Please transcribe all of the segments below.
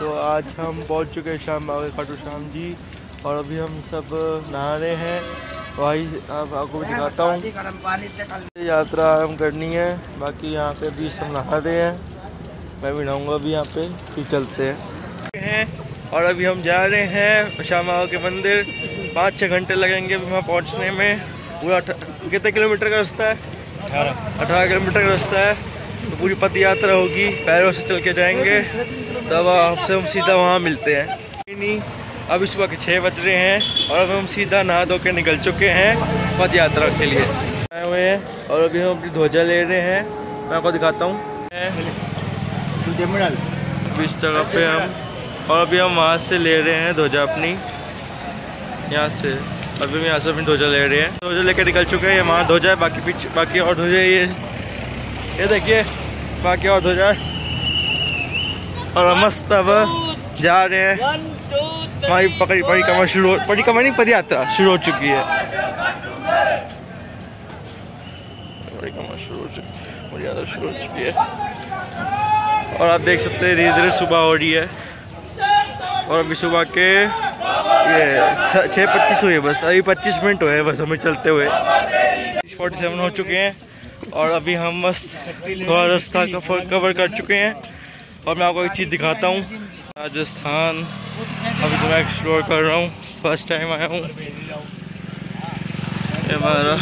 तो आज हम पहुँच चुके हैं शाम बाबा खाटू श्याम जी और अभी हम सब नहा रहे हैं। भाई आप आपको भी दिखाता हूँ। यात्रा हम करनी है। बाकी यहाँ पे अभी सब नहा रहे हैं। मैं भी नहाऊँगा अभी यहाँ पे, फिर चलते हैं। और अभी हम जा रहे हैं श्याम के मंदिर। पाँच छः घंटे लगेंगे अभी वहाँ पहुँचने में। पूरा कितने किलोमीटर का रास्ता है? अठारह। किलोमीटर का रास्ता है। तो पूरी पद यात्रा होगी पैरों से चल के जाएँगे। तब आपसे हम सीधा वहाँ मिलते हैं। नहीं अभी सुबह के छः बज रहे हैं और अब हम सीधा नहा धो के निकल चुके हैं पद यात्रा के लिए। आए हुए हैं और अभी हम अपनी ध्वजा ले रहे हैं। मैं आपको दिखाता हूँ। इस जगह पे हम और अभी हम वहाँ से ले रहे हैं ध्वजा अपनी। यहाँ से। अभी हम यहाँ से अपनी ध्वजा ले रहे हैं। ध्वजा लेकर निकल चुके हैं, ये वहाँ ध्वजा है, बाकी पीछे बाकी और ध्वजा ये ये देखिए, बाकी और ध्वजा। और मस्त अब जा रहे हैं। हमारी पकड़ी परिक्रमा शुरू परिक्रमा नहीं पद यात्रा शुरू हो चुकी है। परिक्रमा शुरू शुरू हो चुकी है। और आप देख सकते हैं धीरे धीरे सुबह हो रही है। और अभी सुबह के ये छ- पच्चीस हुए बस। अभी पच्चीस मिनट हुए बस हमें चलते हुए। फोर्टी सेवन हो चुके हैं और अभी हम बस थोड़ा रास्ता कवर कर चुके हैं। और मैं आपको एक चीज़ दिखाता हूँ। राजस्थान। अभी तो मैं एक्सप्लोर कर रहा हूँ। फ़र्स्ट टाइम आया हूँ। ये हमारा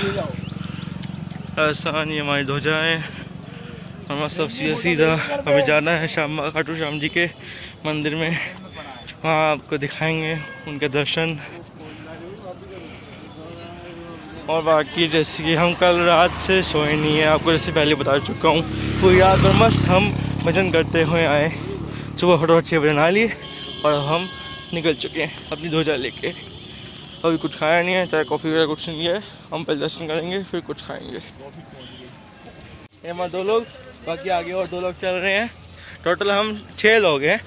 राजस्थान, ये हमारी ध्वजाएँ हमारा सब सीधा सीधा हमें जाना है श्याम खाटू श्याम जी के मंदिर में। वहाँ आपको दिखाएँगे उनके दर्शन। और बाकी जैसे कि हम कल रात से सोए नहीं है, आपको जैसे पहले बता चुका हूँ। पूरी रात और मस्त हम भजन करते हुए आए, सुबह फटोफट छः बजे नहा लिए और हम निकल चुके हैं अपनी ध्वजा लेके। अभी कुछ खाया नहीं है चाहे कॉफ़ी वगैरह कुछ नहीं है। हम पहले दर्शन करेंगे, फिर कुछ खाएँगे। हमारे दो लोग, बाकी आगे और दो लोग चल रहे हैं। टोटल हम छः लोग हैं।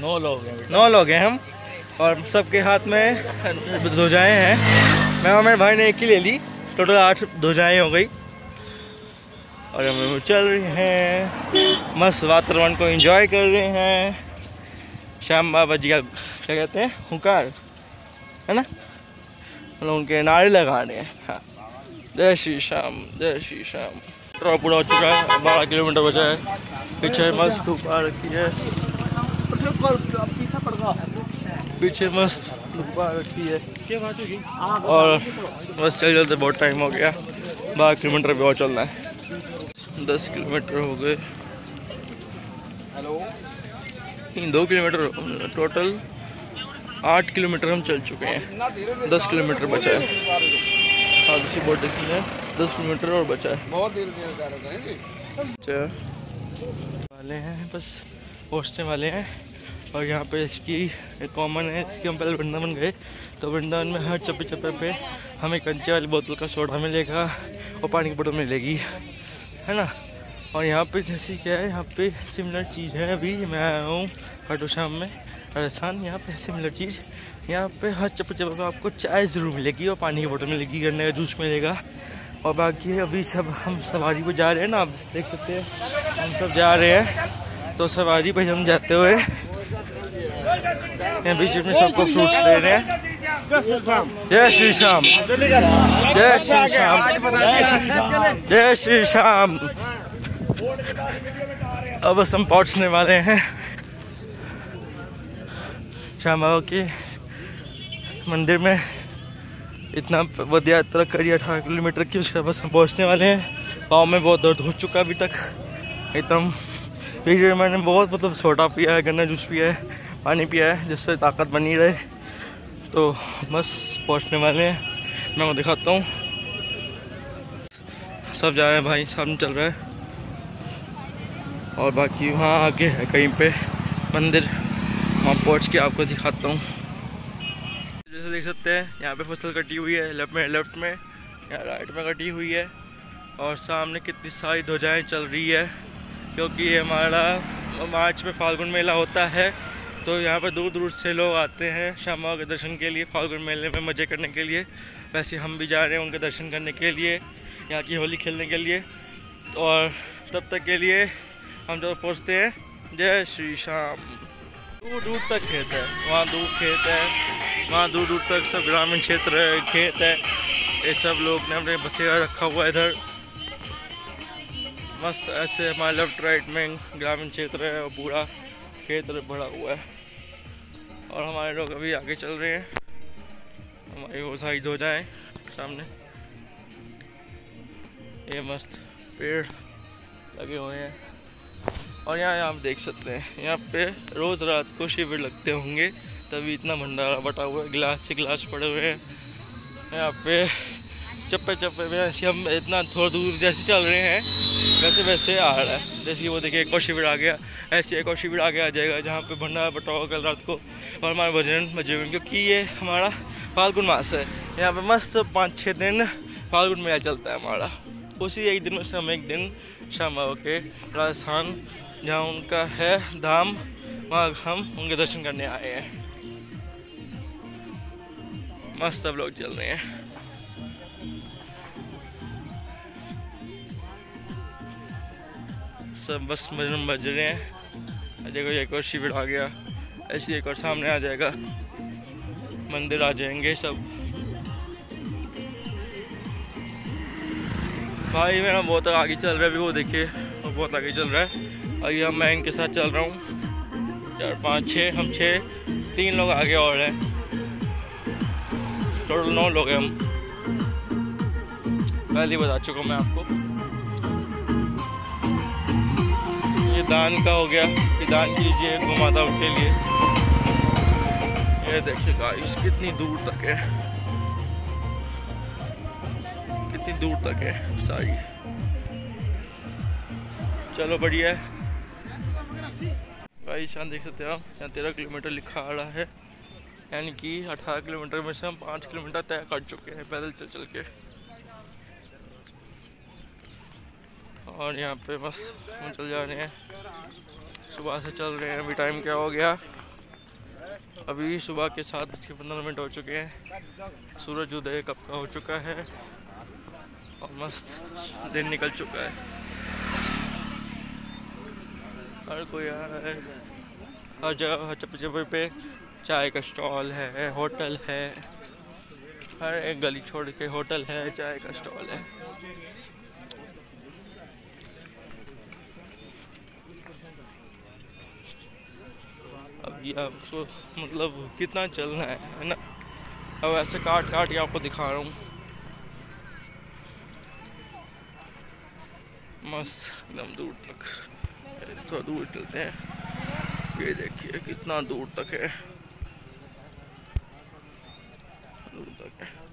नौ लोग हैं नौ लोग हैं हम, और सबके हाथ में ध्वजाएँ हैं। मैं और मेरे भाई ने एक ही ले ली, टोटल आठ ध्वजाएँ हो गई। और हम चल रहे हैं, मस्त वातावरण को एंजॉय कर रहे हैं। श्याम बाबा जी का, क्या कहते हैं, हुकार, है ना? मतलब उनके नारे लगा रहे हैं। हाँ। जय श्री श्याम, जय श्री श्याम। पूरा हो चुका है, बारह किलोमीटर बचा है। पीछे मस्त धूप आ रखी है। पीछे मस्त रखी है। और बस चल चलते बहुत टाइम हो गया। बारह किलोमीटर भी और चलना है। दस किलोमीटर हो गए। दो किलोमीटर टोटल आठ किलोमीटर हम चल चुके हैं। दस किलोमीटर बचा है। हादसी बोट स्टेशन है। दस किलोमीटर और बचा है। बहुत हैं अच्छा वाले हैं बस। पहुँचने वाले हैं। और यहाँ पे इसकी एक कॉमन है, इसके हम पहले वृंदावन गए। तो वृंदावन में हर चप्पे चप्पे पे हमें कंचे वाली बोतल का सोडा मिलेगा और पानी की बोतल मिलेगी, है ना? और यहाँ पे जैसे क्या है, यहाँ पे सिमिलर चीज़ है अभी। मैं आया हूँ खाटू शाम में, राजस्थान। यहाँ पे सिमिलर चीज़। यहाँ पे हर चप्पे चप्पे पे आपको चाय ज़रूर मिलेगी और पानी की बोतल मिलेगी, गन्ने का जूस मिलेगा। और बाकी अभी सब हम सवारी को जा रहे हैं ना, आप देख सकते हैं। हम सब जा रहे हैं। तो सवारी पे हम जाते हुए यहाँ बीच में सबको फ्रूट्स दे रहे हैं। जय श्री श्याम। जय श्री श्याम। जय श्री श्याम। अब बस हम पहुँचने वाले हैं। श्याम बाबा के मंदिर में। इतना पद यात्रा करी, अठारह किलोमीटर की उसके बस हम पहुँचने वाले हैं। पाँव में बहुत दर्द हो चुका अभी तक। एकदम फिर मैंने बहुत मतलब छोटा पिया है, गन्ना जूस पिया है, पानी पिया है, जिससे ताकत बनी रहे। तो बस, पहुँचने वाले हैं। मैं वो दिखाता हूँ। सब जा रहे हैं भाई, सब चल रहे हैं। और बाकी वहाँ आगे है, कहीं पे मंदिर। वहाँ पहुँच के आपको दिखाता हूँ। जैसे देख सकते हैं, यहाँ पे फ़सल कटी हुई है, लेफ़्ट में लेफ़्ट में, यहाँ राइट में कटी हुई है। और सामने कितनी सारी ध्वजाएँ चल रही है। क्योंकि हमारा मार्च में फाल्गुन मेला होता है तो यहाँ पर दूर दूर से लोग आते हैं श्याम के दर्शन के लिए फाल्गुन मेले में मज़े करने के लिए। वैसे हम भी जा रहे हैं उनके दर्शन करने के लिए, यहाँ की होली खेलने के लिए। और तब तक के लिए हम जब पहुँचते हैं, जय श्री श्याम। दूर दूर तक खेत है, वहाँ दूर खेत है, वहाँ दूर दूर तक सब ग्रामीण क्षेत्र खेत है। ये सब लोग ने अपने बसेरा रखा हुआ है इधर। मस्त ऐसे हमारे लेफ़्ट राइट में ग्रामीण क्षेत्र है और पूरा खेत भरा हुआ है। और हमारे लोग अभी आगे चल रहे हैं। हमारी वो साइड हो जाए, सामने। ये मस्त पेड़ लगे हुए हैं। और यहाँ आप देख सकते हैं, यहाँ पे रोज़ रात को शिविर लगते होंगे, तभी इतना भंडारा बटा हुआ है, गिलास से गिलास पड़े हुए हैं। यहाँ पे चप्पे चप्पे में ऐसे हम इतना थोड़ा दूर जैसे चल रहे हैं, वैसे वैसे आ रहा है। जैसे कि वो देखिए, एक और शिविर आ गया, ऐसे एक और शिविर आगे आ जाएगा, जहाँ पे भंडारा बटा होगा कल रात को और हमारे भजन हुए क्योंकि ये हमारा फाल्गुन मास है। यहाँ पे मस्त पाँच छः दिन फाल्गुन मेला चलता है हमारा। उसी एक दिन से हम एक दिन शाम के राजस्थान जहाँ उनका है धाम, वहाँ हम उनके दर्शन करने आए हैं। मस्त सब लोग चल रहे हैं। सब बस भजन बज रहे हैं। देखो एक और शिविर आ गया। ऐसे एक और सामने आ जाएगा। मंदिर आ जाएँगे सब। भाई, मेरा बहुत आगे चल रहा है अभी, वो देखिए। वो बहुत आगे चल रहा है। और ये मैं इनके साथ चल रहा हूँ। चार, पाँच, छः, हम छः, तीन लोग आगे और हैं। टोटल नौ लोग हैं हम। पहले बता चुका हूँ मैं आपको। ये दान का हो गया। कि दान कीजिए गौ माताओं के लिए। ये देखिए गाइस कितनी दूर तक है। कितनी दूर तक है सारी चलो बढ़िया है। गाइस यहाँ देख सकते हैं आप, यहाँ तेरह किलोमीटर लिखा आ रहा है। यानी कि अठारह किलोमीटर में से हम पाँच किलोमीटर तय कर चुके हैं, पैदल चल चल के। और यहाँ पे बस हम चल जा रहे हैं। सुबह से चल रहे हैं, अभी टाइम क्या हो गया? अभी सुबह के सात बज के पंद्रह मिनट हो चुके हैं। सूरज उदय कब का हो चुका है? और मस्त दिन निकल चुका है। हर कोई आ रहा है। हर जगह, हर चप्पे चप्पे पे चाय का स्टॉल है होटल है। हर एक गली छोड़ के होटल है, चाय का स्टॉल है। गया उसको मतलब कितना चलना है है ना? अब ऐसे काट काट के आपको दिखा रहा हूँ। मस्त, एकदम दूर तक। थोड़ा दूर चलते हैं। ये देखिए, कितना दूर तक है। दूर तक है।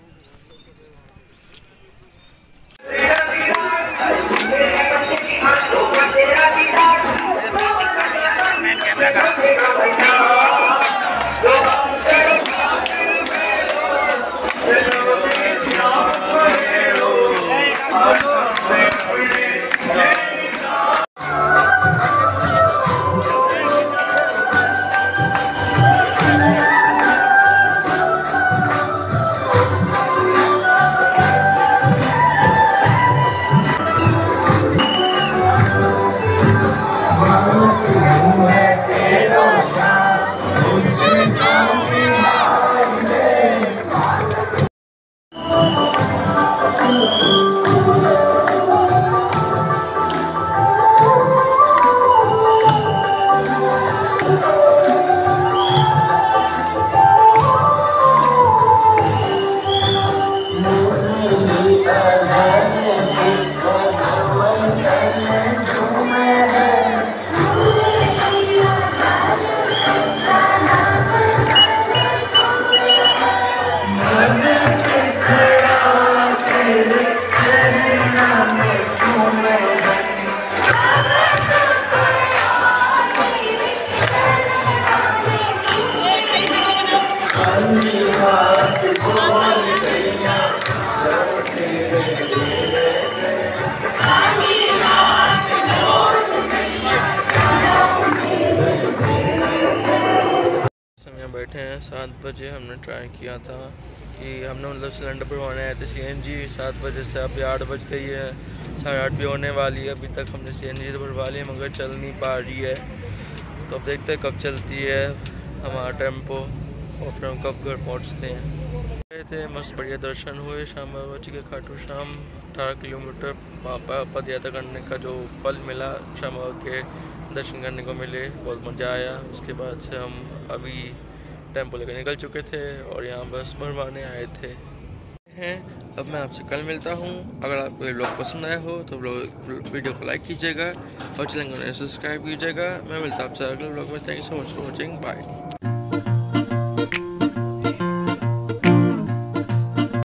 बजे हमने ट्राई किया था कि हमने मतलब सिलेंडर भरवाने आए थे सीएनजी सात बजे से अभी आठ बज गई है, साढ़े आठ भी होने वाली है, अभी तक हमने सीएनजी तो भरवा ली, मगर चल नहीं पा रही है। तो अब देखते हैं कब चलती है हमारा टेंपो और फिर हम कब घर पहुँचते हैं। गए थे, मस्त बढ़िया दर्शन हुए, शाम बाबा जी के खाटू शाम, अठारह किलोमीटर, पापा पद यात्रा करने का जो फल मिला, शाम बाबा के दर्शन करने को मिले, बहुत मज़ा आया। उसके बाद से हम अभी टेंपो लेकर निकल चुके थे और यहाँ बस भरवाने आए थे। हैं, अब मैं आपसे कल मिलता हूँ। अगर आपको ये ब्लॉग पसंद आया हो तो ब्लॉग वीडियो को लाइक कीजिएगा और चैनल को सब्सक्राइब कीजिएगा। मैं मिलता हूँ आपसे अगले ब्लॉग में। Thank you so much for watching bye